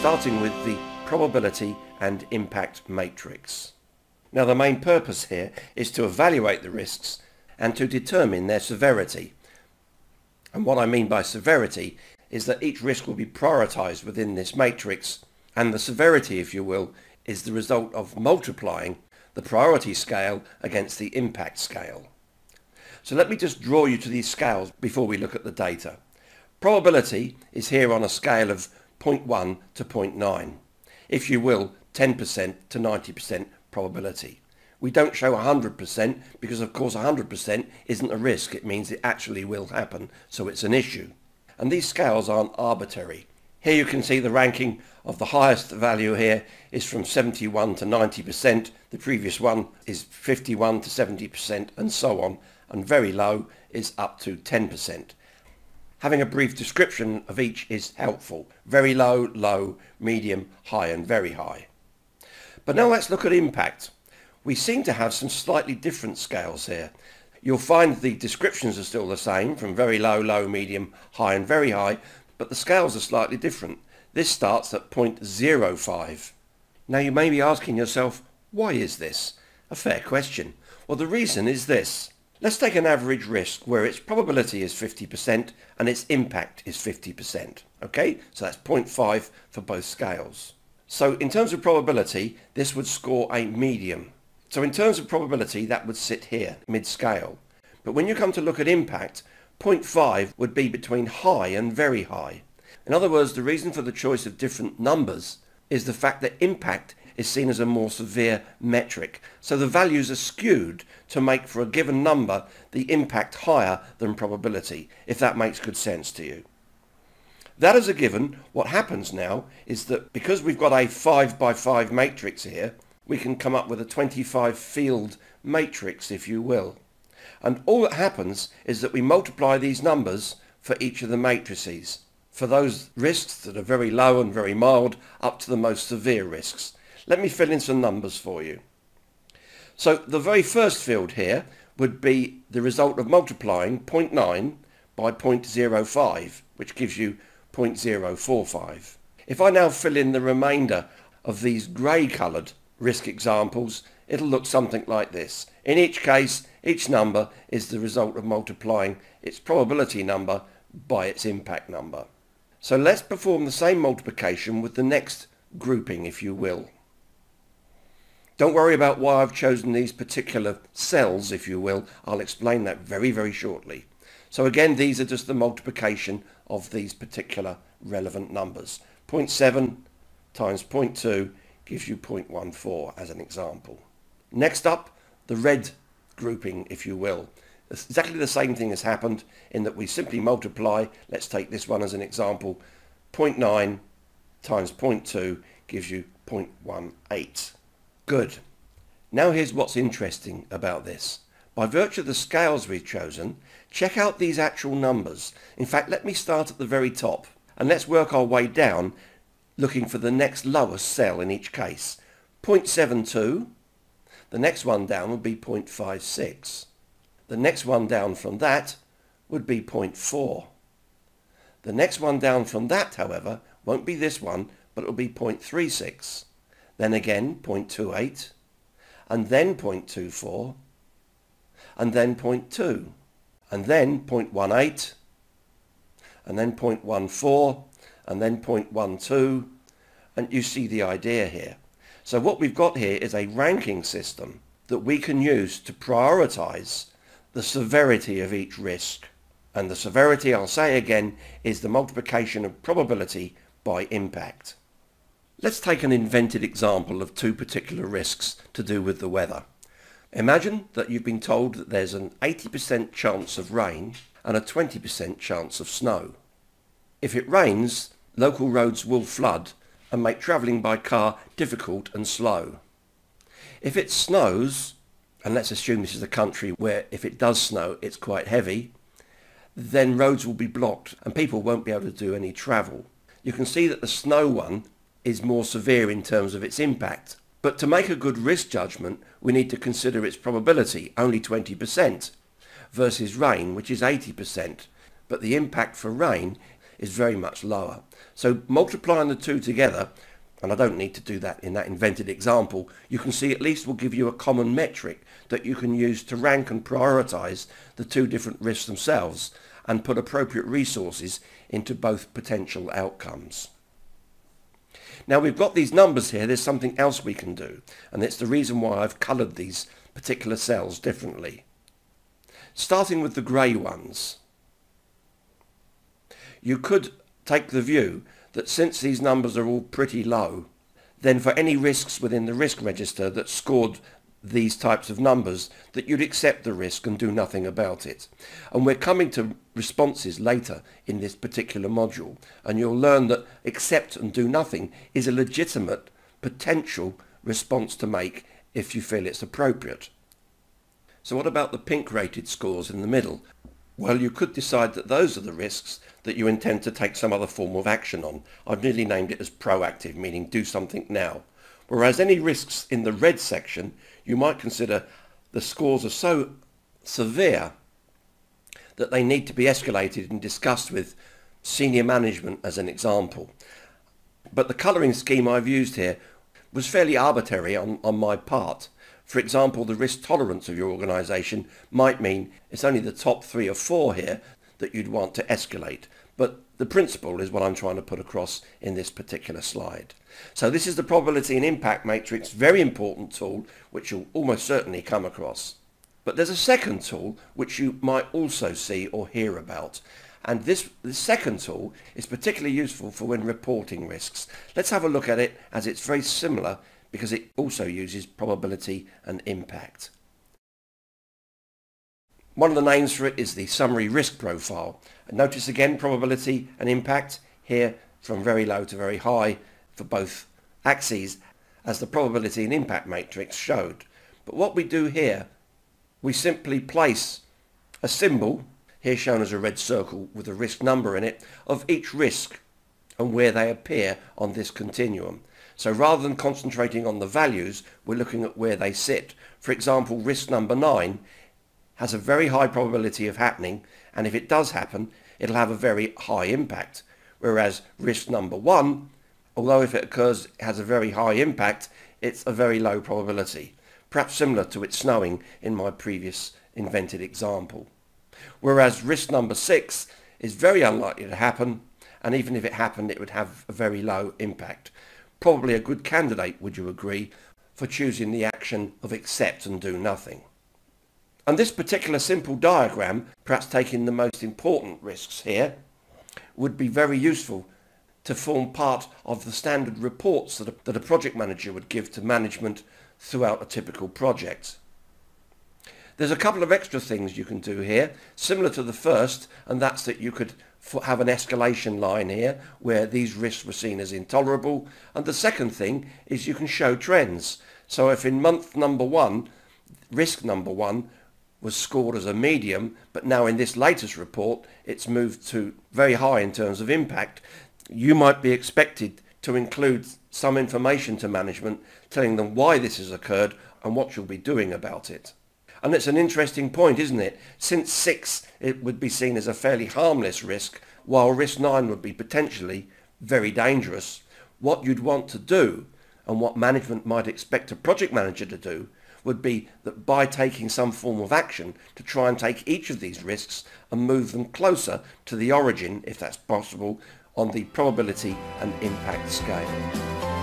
starting with the probability and impact matrix. Now the main purpose here is to evaluate the risks and to determine their severity. And what I mean by severity is that each risk will be prioritized within this matrix and the severity, if you will, is the result of multiplying the priority scale against the impact scale. So let me just draw you to these scales before we look at the data. Probability is here on a scale of 0.1 to 0.9. If you will, 10% to 90% probability. We don't show 100% because of course 100% isn't a risk. It means it actually will happen, so it's an issue. And these scales aren't arbitrary. Here you can see the ranking of the highest value here is from 71 to 90%. The previous one is 51 to 70% and so on. And very low is up to 10%. Having a brief description of each is helpful. Very low, low, medium, high and very high. But now let's look at impact. We seem to have some slightly different scales here. You'll find the descriptions are still the same from very low, low, medium, high and very high, but the scales are slightly different. This starts at 0.05. Now you may be asking yourself, why is this? A fair question. Well, the reason is this. Let's take an average risk where its probability is 50% and its impact is 50%. Okay, so that's 0.5 for both scales. So in terms of probability, this would score a medium. So in terms of probability, that would sit here, mid-scale. But when you come to look at impact, 0.5 would be between high and very high. In other words, the reason for the choice of different numbers is the fact that impact is seen as a more severe metric. So the values are skewed to make for a given number the impact higher than probability, if that makes good sense to you. That is a given, what happens now is that because we've got a 5 by 5 matrix here, we can come up with a 25 field matrix, if you will. And all that happens is that we multiply these numbers for each of the matrices, for those risks that are very low and very mild up to the most severe risks. Let me fill in some numbers for you. So the very first field here would be the result of multiplying 0.9 by 0.05, which gives you 0.045. If I now fill in the remainder of these grey coloured risk examples, it'll look something like this. In each case, each number is the result of multiplying its probability number by its impact number. So let's perform the same multiplication with the next grouping, if you will. Don't worry about why I've chosen these particular cells, if you will. I'll explain that very, very shortly. So again, these are just the multiplication of these particular relevant numbers. 0.7 times 0.2 gives you 0.14 as an example. Next up, the red grouping, if you will. Exactly the same thing has happened in that we simply multiply, let's take this one as an example, 0.9 times 0.2 gives you 0.18. Good. Now here's what's interesting about this. By virtue of the scales we've chosen, check out these actual numbers. In fact, let me start at the very top and let's work our way down looking for the next lowest cell in each case. 0.72, the next one down would be 0.56. The next one down from that would be 0.4. The next one down from that, however, won't be this one, but it'll be 0.36. Then again 0.28, and then 0.24, and then 0.2, and then 0.18, and then 0.14, and then 0.12 and you see the idea here. So what we've got here is a ranking system that we can use to prioritize the severity of each risk. And the severity, I'll say again, is the multiplication of probability by impact. Let's take an invented example of two particular risks to do with the weather. Imagine that you've been told that there's an 80% chance of rain and a 20% chance of snow. If it rains, local roads will flood and make travelling by car difficult and slow. If it snows, and let's assume this is a country where if it does snow it's quite heavy, then roads will be blocked and people won't be able to do any travel. You can see that the snow one is more severe in terms of its impact. But to make a good risk judgment, we need to consider its probability, only 20%, versus rain, which is 80%. But the impact for rain is very much lower. So multiplying the two together, and I don't need to do that in that invented example, you can see at least we'll give you a common metric that you can use to rank and prioritise the two different risks themselves and put appropriate resources into both potential outcomes. Now we've got these numbers here, there's something else we can do, and it's the reason why I've coloured these particular cells differently. Starting with the grey ones, you could take the view that since these numbers are all pretty low, then for any risks within the risk register that scored these types of numbers that you'd accept the risk and do nothing about it. And we're coming to responses later in this particular module and you'll learn that accept and do nothing is a legitimate potential response to make if you feel it's appropriate. So what about the pink rated scores in the middle? Well, you could decide that those are the risks that you intend to take some other form of action on. I've nearly named it as proactive, meaning do something now. Whereas any risks in the red section, you might consider the scores are so severe that they need to be escalated and discussed with senior management as an example. But the colouring scheme I've used here was fairly arbitrary on, on my part. For example, the risk tolerance of your organisation might mean it's only the top three or four here that you'd want to escalate. But the principle is what I'm trying to put across in this particular slide. So this is the probability and impact matrix, very important tool, which you'll almost certainly come across. But there's a second tool which you might also see or hear about. And this, this second tool is particularly useful for when reporting risks. Let's have a look at it as it's very similar because it also uses probability and impact. One of the names for it is the summary risk profile. And notice again probability and impact here from very low to very high for both axes as the probability and impact matrix showed. But what we do here, we simply place a symbol, here shown as a red circle with a risk number in it, of each risk and where they appear on this continuum. So rather than concentrating on the values, we're looking at where they sit. For example, risk number 9 has a very high probability of happening and if it does happen it'll have a very high impact whereas risk number one although if it occurs it has a very high impact it's a very low probability perhaps similar to it snowing in my previous invented example. Whereas risk number six is very unlikely to happen and even if it happened it would have a very low impact. Probably a good candidate would you agree for choosing the action of accept and do nothing? And this particular simple diagram, perhaps taking the most important risks here, would be very useful to form part of the standard reports that a, that a project manager would give to management throughout a typical project. There's a couple of extra things you can do here, similar to the first, and that's that you could have an escalation line here where these risks were seen as intolerable. And the second thing is you can show trends. So if in month number one, risk number one was scored as a medium, but now in this latest report, it's moved to very high in terms of impact. You might be expected to include some information to management telling them why this has occurred and what you'll be doing about it. And it's an interesting point, isn't it? Since 6 it would be seen as a fairly harmless risk, while risk 9 would be potentially very dangerous. What you'd want to do and what management might expect a project manager to do would be that by taking some form of action to try and take each of these risks and move them closer to the origin, if that's possible, on the probability and impact scale.